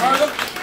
Harlem.